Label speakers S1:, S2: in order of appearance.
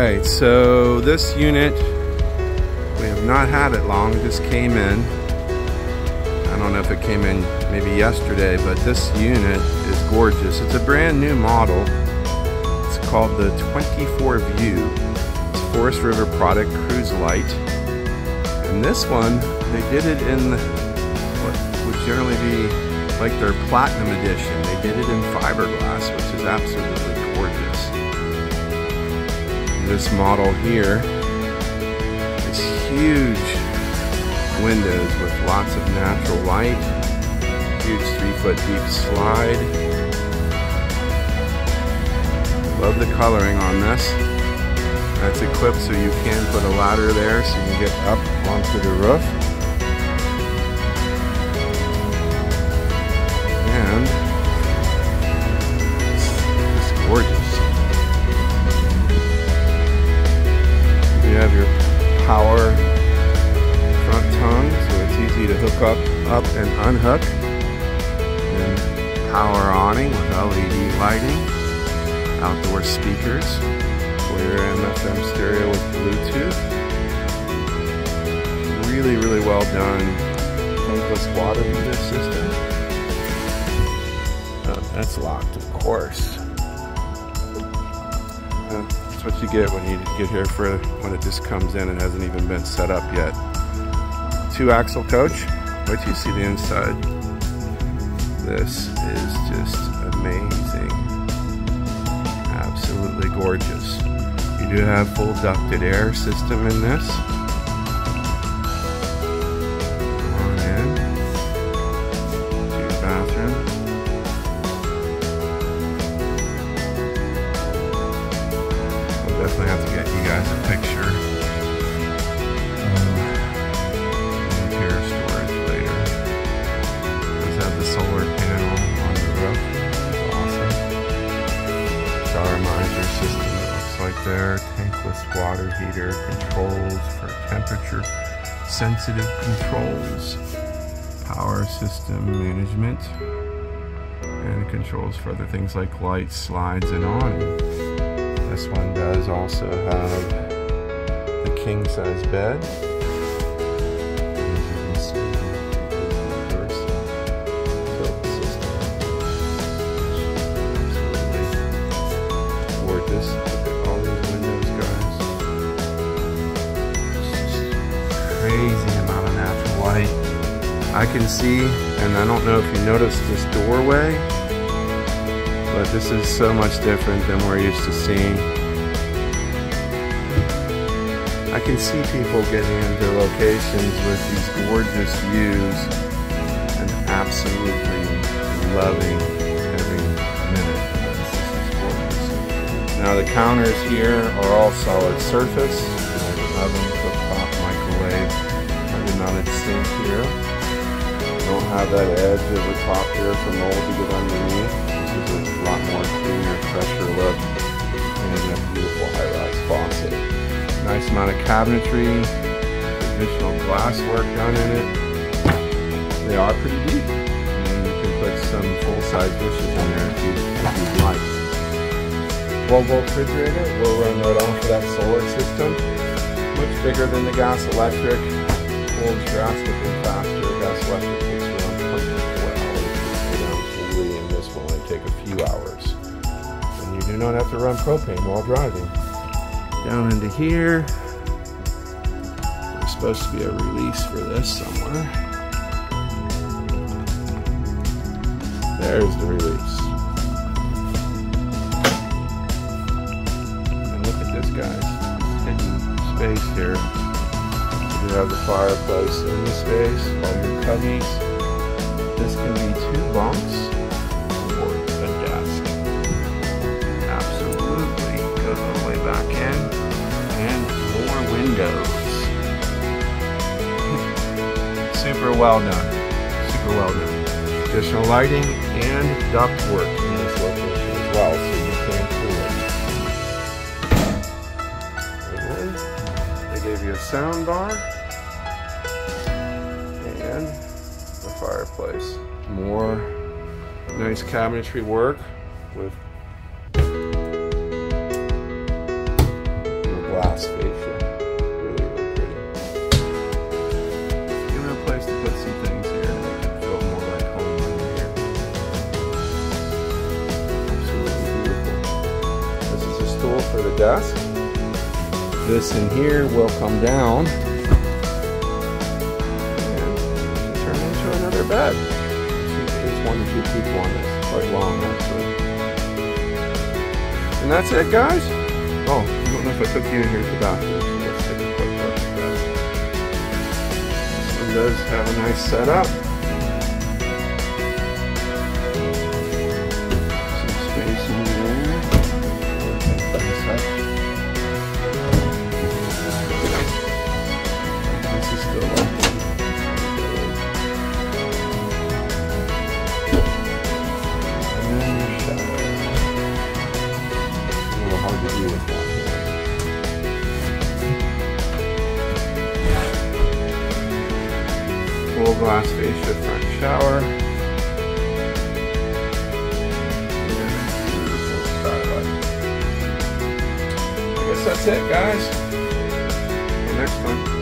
S1: right, so this unit, we have not had it long, it just came in. I don't know if it came in maybe yesterday, but this unit is gorgeous. It's a brand new model. It's called the 24 View. It's Forest River product Cruise Lite. And this one, they did it in what would generally be like their Platinum Edition. They did it in fiberglass, which is absolutely gorgeous. This model here. is huge windows with lots of natural light, huge three foot deep slide. Love the coloring on this. That's equipped so you can put a ladder there so you can get up onto the roof. Unhook. And power awning with LED lighting, outdoor speakers for your MFM stereo with Bluetooth. Really, really well done tankless water heater system. Oh, that's locked, of course. Uh, that's what you get when you get here for when it just comes in and hasn't even been set up yet two axle coach. Wait till you see the inside. This is just amazing. Absolutely gorgeous. You do have full ducted air system in this. On in to your bathroom. Definitely have to get you guys a picture. Like there. Tankless water heater controls for temperature sensitive controls. Power system management. And controls for other things like lights, slides, and awning. This one does also have the king size bed. Crazy amount of natural light. I can see, and I don't know if you noticed this doorway, but this is so much different than we're used to seeing. I can see people getting into locations with these gorgeous views and absolutely loving every minute. This is gorgeous. Now the counters here are all solid surface. Mounted sink here. Don't have that edge of the top here for mold to get underneath. This is a lot more cleaner, fresher look. And a beautiful high-rise faucet. Nice amount of cabinetry, additional glass work done in it. They are pretty deep. And you can put some full-size dishes in there if, you, if you'd like. 12 volt refrigerator will run right off of that solar system. Much bigger than the gas electric. Cools drastically faster. Gas electric takes around 24 hours to cool down fully, and this will only take a few hours. And you do not have to run propane while driving. Down into here. There's supposed to be a release for this somewhere. There's the release. And look at this, guys. Hidden space here. You have the fireplace in the space, all your cubbies. This can be two bunks or a desk. Absolutely. Goes all the way back in. And more windows. Super well done. Super well done. Additional lighting and duct work in this location as well, so you can cool it. They gave you a sound bar and the fireplace. More nice cabinetry work with the glass fascia. Really, really pretty. Give Giving a place to put some things here to make it feel more like home in here. Absolutely beautiful. This is a stool for the desk. This in here will come down people on this. Quite long actually. And that's it guys. Oh, I don't know if I took you in here to the bathroom. So let's take a quick look. This one does have a nice setup. Full glass fascia front shower. I guess that's it, guys. Next time.